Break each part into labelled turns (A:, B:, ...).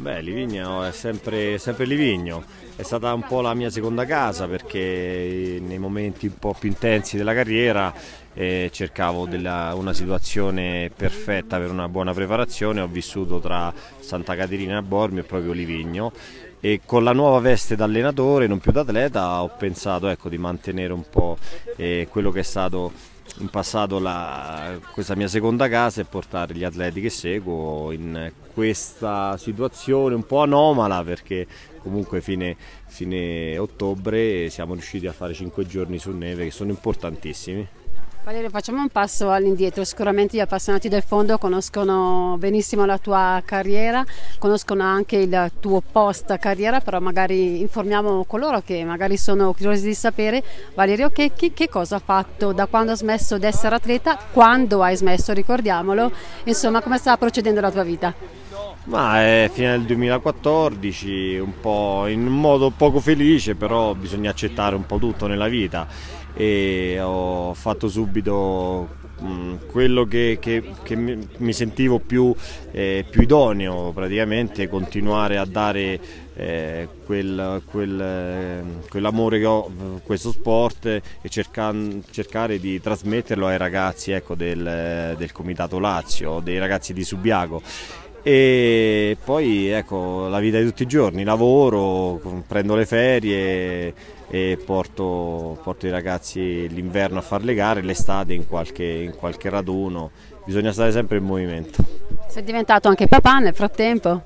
A: Beh, Livigno è sempre, sempre Livigno, è stata un po' la mia seconda casa perché nei momenti un po' più intensi della carriera eh, cercavo della, una situazione perfetta per una buona preparazione, ho vissuto tra Santa Caterina e Bormio e proprio Livigno. E con la nuova veste da allenatore, non più da atleta, ho pensato ecco, di mantenere un po' eh, quello che è stato in passato la, questa mia seconda casa e portare gli atleti che seguo in questa situazione un po' anomala perché comunque fine, fine ottobre siamo riusciti a fare 5 giorni su neve che sono importantissimi.
B: Valerio, facciamo un passo all'indietro. Sicuramente gli appassionati del fondo conoscono benissimo la tua carriera, conoscono anche il tuo post carriera, però magari informiamo coloro che magari sono curiosi di sapere, Valerio Checchi, che cosa ha fatto da quando ha smesso di essere atleta, quando hai smesso, ricordiamolo, insomma come sta procedendo la tua vita?
A: Ma è fine del 2014, un po' in modo poco felice, però bisogna accettare un po' tutto nella vita. E ho fatto subito mm, quello che, che, che, mi sentivo più, eh, più, idoneo praticamente continuare a dare eh, quel, quel, eh, quell'amore che ho per questo sport e cerca, cercare di trasmetterlo ai ragazzi ecco, del, del Comitato Lazio, dei ragazzi di Subiaco e poi ecco la vita di tutti i giorni, lavoro, prendo le ferie e porto, porto i ragazzi l'inverno a fare le gare, l'estate in qualche, in qualche raduno, bisogna stare sempre in movimento.
B: Sei diventato anche papà nel frattempo?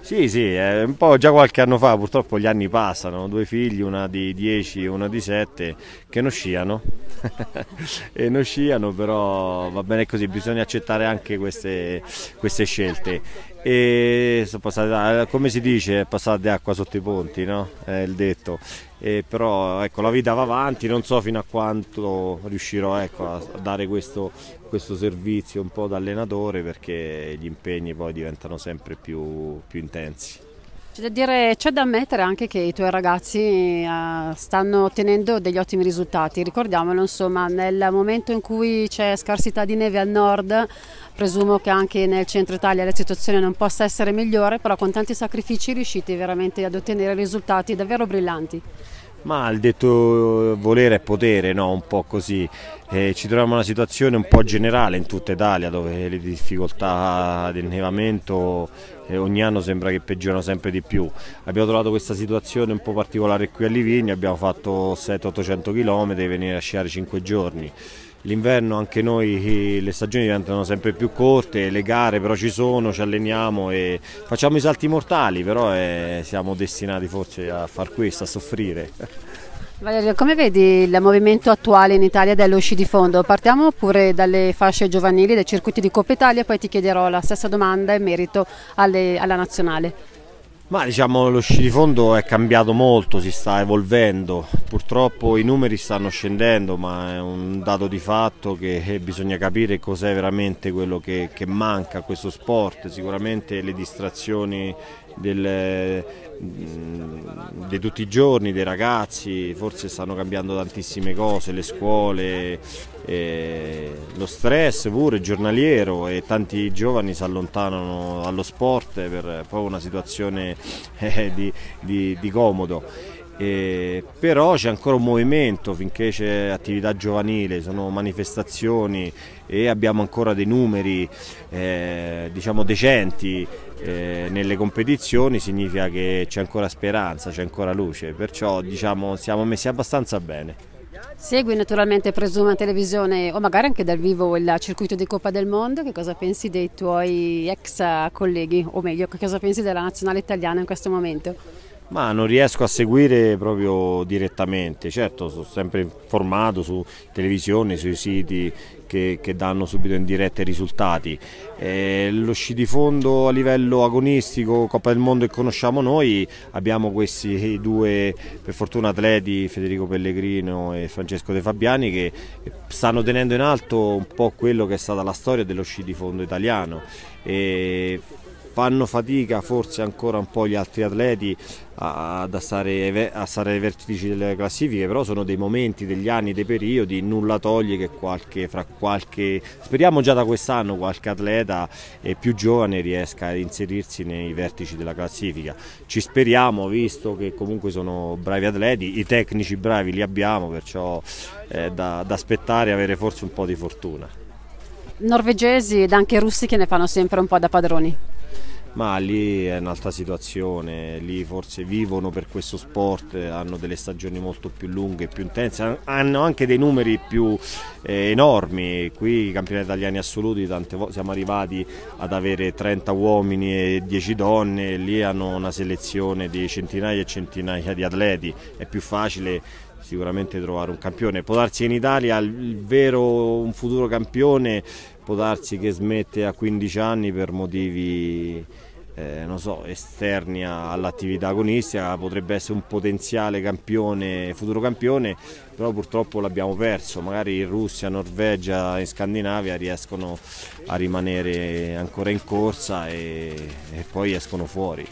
A: Sì, sì, è un po' già qualche anno fa, purtroppo gli anni passano, due figli, una di 10 e una di 7, che non sciano, e non sciano, però va bene così, bisogna accettare anche queste, queste scelte. E passate, come si dice, passate acqua sotto i ponti, no? È il detto. E però ecco, la vita va avanti, non so fino a quanto riuscirò ecco, a dare questo, questo, servizio un po' da allenatore perché gli impegni poi diventano sempre più, più intensi.
B: C'è da, dire, c'è da ammettere anche che i tuoi ragazzi uh, stanno ottenendo degli ottimi risultati, ricordiamolo insomma nel momento in cui c'è scarsità di neve al nord presumo che anche nel centro Italia la situazione non possa essere migliore, però con tanti sacrifici riuscite veramente ad ottenere risultati davvero brillanti.
A: Ma il detto volere è potere, no? un po' così. Eh, ci troviamo in una situazione un po' generale in tutta Italia dove le difficoltà del nevamento eh, ogni anno sembra che peggiorano sempre di più. Abbiamo trovato questa situazione un po' particolare qui a Livigno, abbiamo fatto 700-800 km e venire a sciare 5 giorni l'inverno anche noi le stagioni diventano sempre più corte, le gare però ci sono, ci alleniamo e facciamo i salti mortali, però eh, siamo destinati forse a far questo, a soffrire.
B: Valerio, come vedi il movimento attuale in Italia dello sci di fondo? Partiamo pure dalle fasce giovanili, dai circuiti di Coppa Italia, poi ti chiederò la stessa domanda in merito alle, alla nazionale.
A: Ma diciamo lo sci di fondo è cambiato molto, si sta evolvendo, purtroppo i numeri stanno scendendo ma è un dato di fatto che eh, bisogna capire cos'è veramente quello che, che, manca a questo sport, sicuramente le distrazioni del, mm, di tutti i giorni dei ragazzi, forse stanno cambiando tantissime cose, le scuole, eh, lo stress pure giornaliero e tanti giovani si allontanano dallo sport per poi una situazione eh, di, di, di comodo. Eh, però c'è ancora un movimento finché c'è attività giovanile, sono manifestazioni e abbiamo ancora dei numeri eh, diciamo decenti eh, nelle competizioni significa che c'è ancora speranza, c'è ancora luce, perciò diciamo siamo messi abbastanza bene.
B: Segui naturalmente presumo in televisione o magari anche dal vivo il circuito di Coppa del Mondo, che cosa pensi dei tuoi ex colleghi o meglio che cosa pensi della nazionale italiana in questo momento?
A: Ma non riesco a seguire proprio direttamente, certo sono sempre informato su televisione, sui siti che, che danno subito in diretta i risultati. Eh, lo sci di fondo a livello agonistico, Coppa del Mondo che conosciamo noi, abbiamo questi due per fortuna atleti, Federico Pellegrino e Francesco De Fabiani, che stanno tenendo in alto un po' quello che è stata la storia dello sci di fondo italiano. E fanno fatica forse ancora un po' gli altri atleti a, stare, a stare ai vertici delle classifiche, però sono dei momenti, degli anni, dei periodi, nulla toglie che qualche, fra qualche, speriamo già da quest'anno qualche atleta più giovane riesca ad inserirsi nei vertici della classifica. Ci speriamo, visto che comunque sono bravi atleti, i tecnici bravi li abbiamo, perciò è da, da aspettare avere forse un po' di fortuna.
B: Norvegesi ed anche russi che ne fanno sempre un po' da padroni
A: ma lì è un'altra situazione, lì forse vivono per questo sport, hanno delle stagioni molto più lunghe, più intense, hanno anche dei numeri più eh, enormi, qui i campioni italiani assoluti tante volte siamo arrivati ad avere 30 uomini e 10 donne, lì hanno una selezione di centinaia e centinaia di atleti, è più facile sicuramente trovare un campione, può darsi in Italia il vero un futuro campione può darsi che smette a 15 anni per motivi eh, so, esterni all'attività agonistica, potrebbe essere un potenziale campione, futuro campione, però purtroppo l'abbiamo perso, magari in Russia, Norvegia, in Scandinavia riescono a rimanere ancora in corsa e, e poi escono fuori.